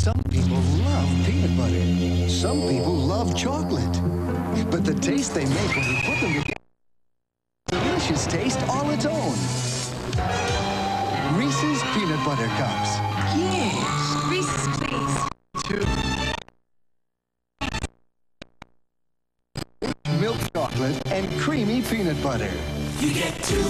Some people love peanut butter. Some people love chocolate. But the taste they make when you put them together, delicious taste all its own. Reese's Peanut Butter Cups. Yes. Reese's, please. Two. Milk chocolate and creamy peanut butter. You get two